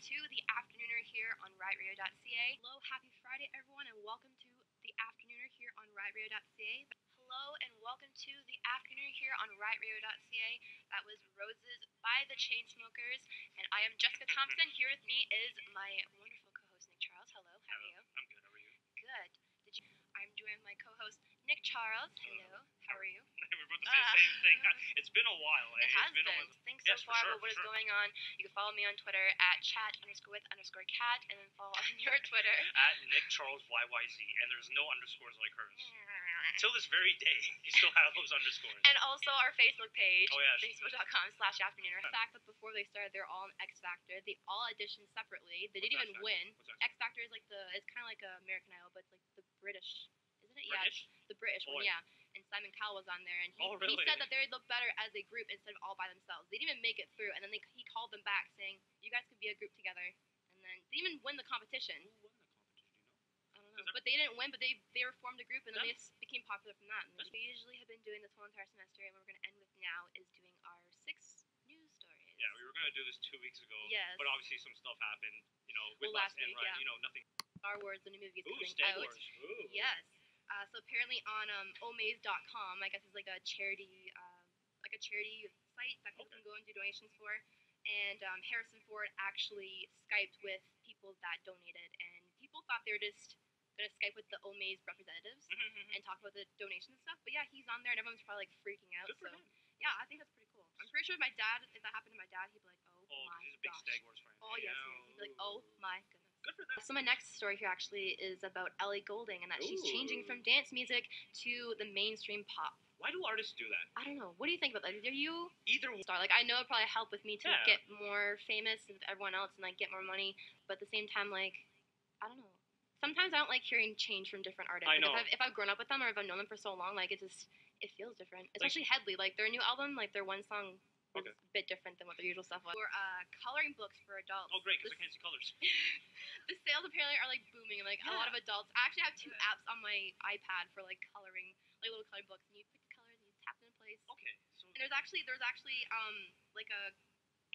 to the Afternooner here on RiotRadio.ca. Hello, happy Friday, everyone, and welcome to the Afternooner here on RiotRadio.ca. Hello, and welcome to the Afternooner here on RiotRadio.ca. That was Roses by the Chainsmokers, and I am Jessica Thompson. Here with me is my wonderful co-host Nick Charles. Hello, how are you? I'm good. How are you? Good. Did you? I'm joined by my co-host Nick Charles. Hello, how are you? We're about to say the same thing. It's been a while. It eh? has been. been. A while. Thanks Yes, so far sure, about what is sure. going on. You can follow me on Twitter at chat underscore with underscore cat, and then follow on your Twitter. At Nick Charles YYZ, and there's no underscores like hers. Till this very day, you still have those underscores. And also our Facebook page, Oh, yeah. facebook.com slash afternooner. The fact that before they started, they're all in X Factor. They all auditioned separately. They What's didn't even Factor? win. X Factor is like the, it's kind of like a American Idol, but it's like the British, isn't it? Yeah, British? it's the British one, yeah. And Simon Cowell was on there, and he, Oh, he said that they would look better as a group instead of all by themselves. They didn't even make it through, and then they, he called them back saying, "You guys could be a group together." And then they even win the competition. Who won the competition? Do you know? I don't know, but they didn't win. But they they were formed a group, and then they became popular from that. And we usually have been doing this whole entire semester, and what we're gonna end with now is doing our six news stories. Yeah, we were gonna do this two weeks ago. Yes. But obviously some stuff happened. You know, with Well, us last and week, right. yeah. You know, nothing. Star Wars, the new movie is Ooh, coming Star out. Wars. Ooh. Yes. Uh, so apparently on um, omaze.com, I guess it's like a charity, uh, like a charity site that people Okay. can go and do donations for. And um, Harrison Ford actually Skyped with people that donated, and people thought they were just gonna Skype with the Omaze representatives Mhm. and talk about the donations and stuff. But yeah, he's on there, and everyone's probably like freaking out. So him. yeah, I think that's pretty cool. I'm pretty sure if my dad, if that happened to my dad, he'd be like, oh, Oh, my he's a big gosh. Star Wars fan. Oh yes, he is. He'd be like, oh Ooh. my goodness. Good for them. So my next story here actually is about Ellie Goulding and that she's changing from dance music to the mainstream pop. Why do artists do that? I don't know. What do you think about that? Are you Either star? Like I know it'd probably help with me to Yeah. get more famous than everyone else and like get more money, but at the same time, like I don't know. Sometimes I don't like hearing change from different artists. I Like, know. If I've, if I've grown up with them or if I've known them for so long, like it just it feels different. Especially Hedley, like their new album, like their one song Okay. a bit different than what their usual stuff was. For uh, coloring books for adults. Oh, great, because I can't see colors. the sales apparently are like booming. Like a lot of adults. I actually have two apps on my iPad for like coloring, like little coloring books, and you pick the colors and you tap them in place. Okay, so And there's actually there's actually um like a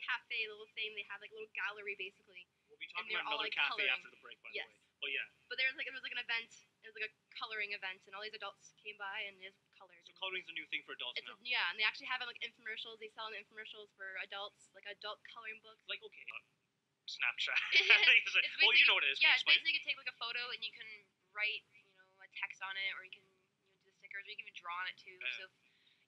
cafe little thing. They have like a little gallery basically. we'll be talking about another like, cafe coloring. after the break, by Yes. the way. But yeah, But there's like it was like an event. Like a coloring event, and all these adults came by and just colored. so coloring's a new thing for adults now. a, yeah, and they actually have like infomercials. They sell infomercials for adults, like adult coloring books. like okay, uh, Snapchat. It's well, you know what it is. Yeah, it's basically you can take like a photo and you can write, you know, a text on it, or you can you know do the stickers, or you can even draw on it too. Yeah. So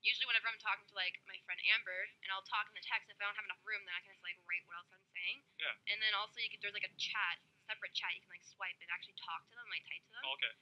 usually whenever I'm talking to like my friend Amber, and I'll talk in the text. If I don't have enough room, then I can just like write what else I'm saying. Yeah. And then also you can there's like a chat, separate chat. You can like swipe and actually talk to them, like type to them. Oh, okay.